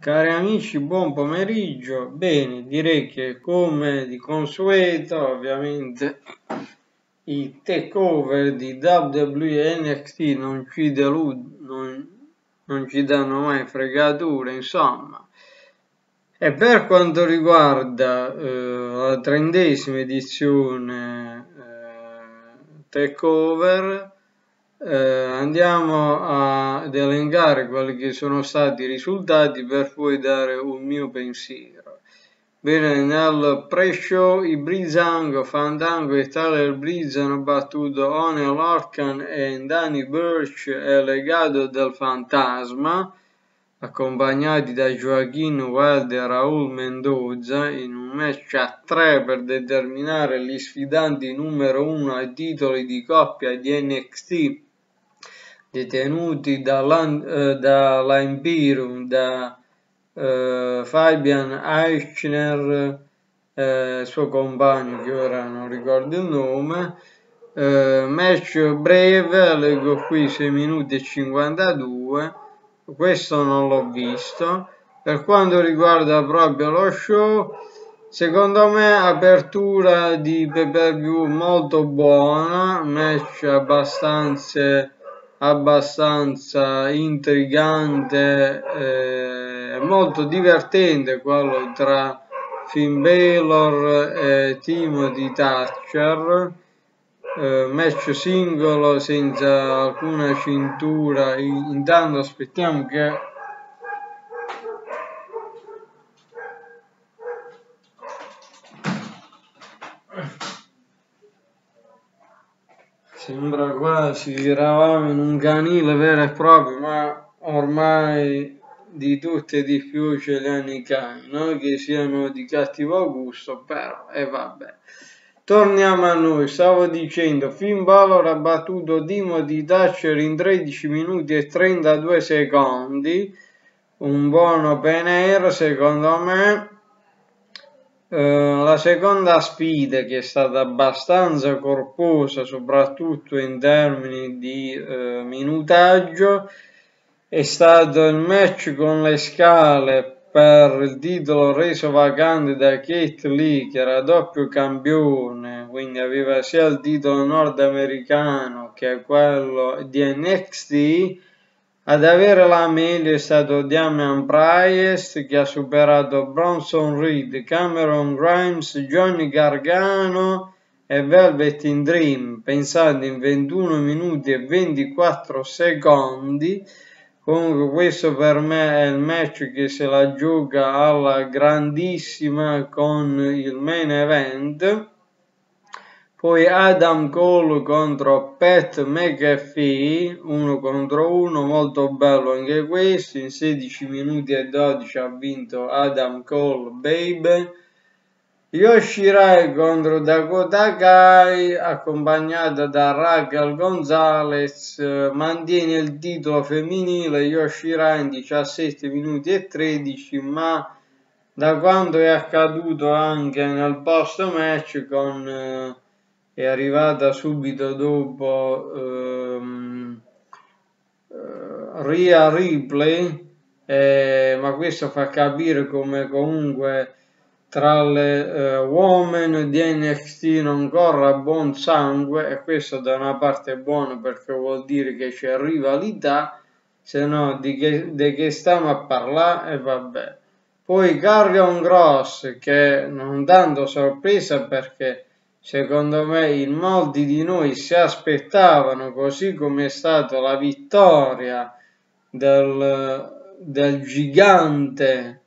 Cari amici, buon pomeriggio. Bene, direi che come di consueto, ovviamente, i takeover di WWE NXT non ci deludono, non, ci danno mai fregature, insomma. E per quanto riguarda eh, la trentesima edizione eh, takeover, eh, andiamo ad elencare quelli che sono stati i risultati per poi dare un mio pensiero. Bene, nel pre-show i Breezango, Fandango e Tyler Breeze hanno battuto Onel Orkan e Danny Burch e Legato del Fantasma, accompagnati da Joaquin Wilde e Raul Mendoza in un match a tre per determinare gli sfidanti numero uno ai titoli di coppia di NXT detenuti dall'Imperium, da eh, Fabian Eichner, eh, suo compagno che ora non ricordo il nome, eh, match breve, leggo qui 6 minuti e 52, questo non l'ho visto. Per quanto riguarda proprio lo show, secondo me apertura di pay molto buona, match abbastanza abbastanza intrigante e eh, molto divertente quello tra Finn Balor e Timothy Thatcher eh, match singolo senza alcuna cintura. Intanto aspettiamo che Sembra quasi eravamo in un canile vero e proprio, ma ormai di tutti e di più ce li hanno i cani, non che siano di cattivo gusto, però e eh, vabbè. Torniamo a noi, stavo dicendo, Finn Balor ha battuto Dimo di Thatcher in 13 minuti e 32 secondi, un buon open air secondo me, Uh, la seconda sfida che è stata abbastanza corposa soprattutto in termini di uh, minutaggio è stato il match con le scale per il titolo reso vacante da Kate Lee che era doppio campione quindi aveva sia il titolo nordamericano che quello di NXT ad avere la meglio è stato Damian Priest che ha superato Bronson Reed, Cameron Grimes, Johnny Gargano e Velvet in Dream, pensate in 21 minuti e 24 secondi. Comunque questo per me è il match che se la gioca alla grandissima con il main event poi Adam Cole contro Pat McAfee, uno contro uno, molto bello anche questo, in 16 minuti e 12 ha vinto Adam Cole Baby. Yoshirai contro Dakota Kai, accompagnata da Raquel Gonzalez, mantiene il titolo femminile Yoshirai in 17 minuti e 13, ma da quanto è accaduto anche nel post match con... Eh, è arrivata subito dopo ehm, eh, Ria Ripley, eh, ma questo fa capire come comunque tra le eh, women di NXT non corra buon sangue e questo da una parte è buono perché vuol dire che c'è rivalità, se no di che, di che stiamo a parlare e vabbè. Poi Carrion Gross che non dando sorpresa perché secondo me in molti di noi si aspettavano, così come è stata la vittoria del, del gigante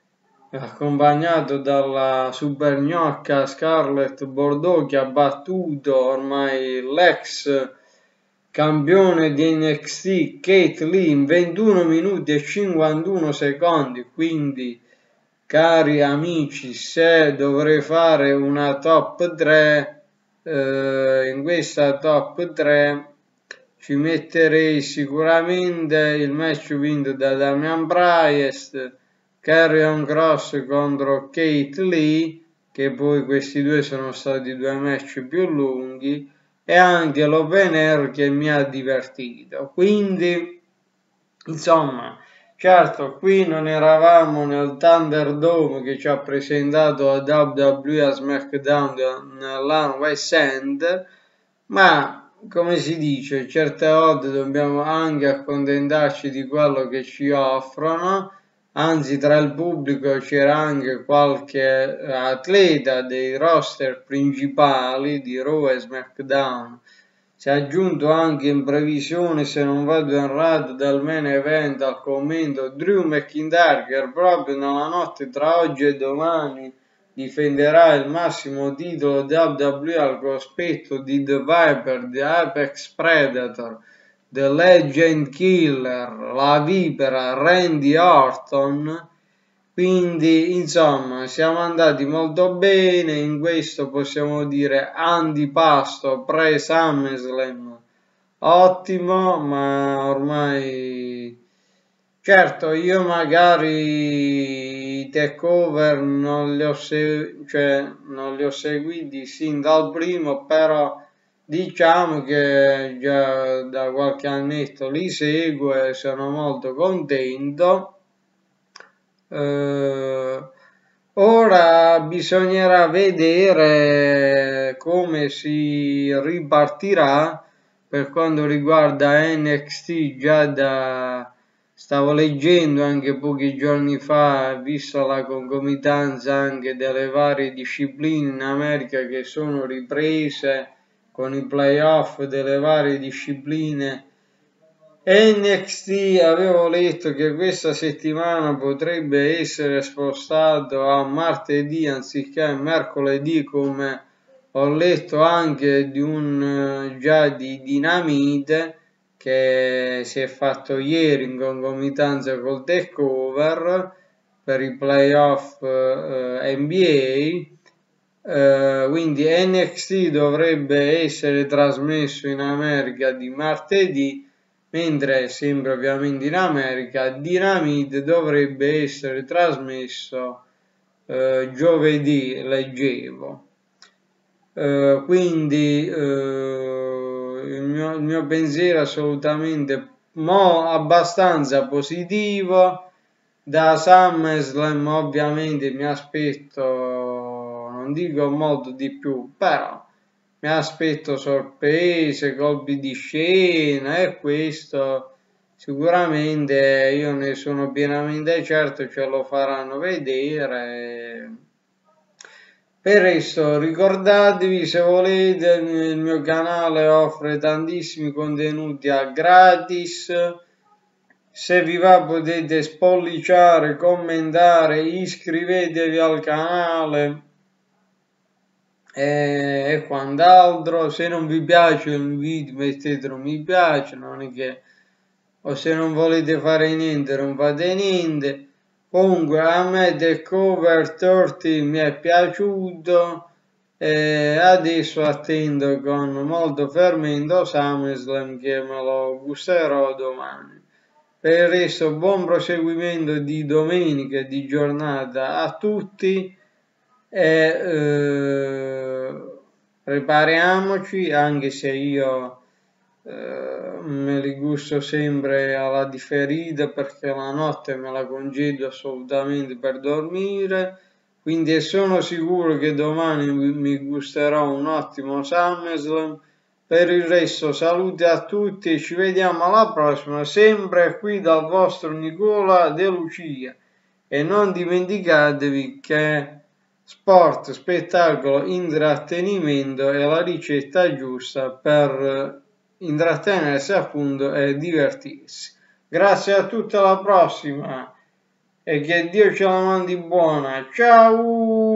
accompagnato dalla super gnocca Scarlett Bordeaux che ha battuto ormai l'ex campione di NXT Kate Lee in 21 minuti e 51 secondi. Quindi cari amici se dovrei fare una top 3 eh, in questa top 3 ci metterei sicuramente il match vinto da Damian Priest, Carrion Cross contro Kate Lee, che poi questi due sono stati due match più lunghi, e anche l'open air che mi ha divertito. Quindi, insomma, Certo, qui non eravamo nel Thunderdome che ci ha presentato la WWE a SmackDown nell'anno West End, ma come si dice, certe volte dobbiamo anche accontentarci di quello che ci offrono, anzi tra il pubblico c'era anche qualche atleta dei roster principali di Raw e SmackDown si è aggiunto anche in previsione, se non vado errato, dal main event al commento Drew McIntyre che proprio nella notte tra oggi e domani difenderà il massimo titolo WWE al cospetto di The Viper, The Apex Predator, The Legend Killer, la Vipera, Randy Orton quindi, insomma, siamo andati molto bene, in questo possiamo dire antipasto pre-SummerSlam. Ottimo, ma ormai... Certo, io magari i takeover non li ho, segu- cioè, non li ho seguiti sin dal primo, però diciamo che già da qualche annetto li seguo e sono molto contento eh, ora bisognerà vedere come si ripartirà per quanto riguarda NXT già da stavo leggendo anche pochi giorni fa visto la concomitanza anche delle varie discipline in America che sono riprese con i playoff delle varie discipline NXT avevo letto che questa settimana potrebbe essere spostato a martedì anziché mercoledì come ho letto anche di un già di Dinamite che si è fatto ieri in concomitanza col takeover per i playoff eh, NBA eh, quindi NXT dovrebbe essere trasmesso in America di martedì mentre sempre ovviamente in America Dynamite dovrebbe essere trasmesso eh, giovedì leggevo. Eh, quindi eh, il, mio, il, mio, pensiero assolutamente mo abbastanza positivo. Da SummerSlam ovviamente mi aspetto non dico molto di più però mi aspetto sorprese, colpi di scena e questo sicuramente io ne sono pienamente certo ce lo faranno vedere. Per questo ricordatevi se volete il mio canale offre tantissimi contenuti a gratis. Se vi va potete spolliciare, commentare, iscrivetevi al canale e, e quant'altro. Se non vi piace il video mettete un mi piace, non è che o se non volete fare niente non fate niente. Comunque a me The Cover 30 mi è piaciuto e adesso attendo con molto fermento SummerSlam che me lo gusterò domani. Per il resto buon proseguimento di domenica e di giornata a tutti e eh, prepariamoci anche se io eh, me li gusto sempre alla differita perché la notte me la congedo assolutamente per dormire. Quindi sono sicuro che domani mi gusterò un ottimo SummerSlam. Per il resto saluti a tutti ci vediamo alla prossima sempre qui dal vostro Nicola De Lucia. E non dimenticatevi che Sport, spettacolo, intrattenimento è la ricetta giusta per intrattenersi appunto e divertirsi. Grazie a tutti, alla prossima e che Dio ce la mandi buona. Ciao!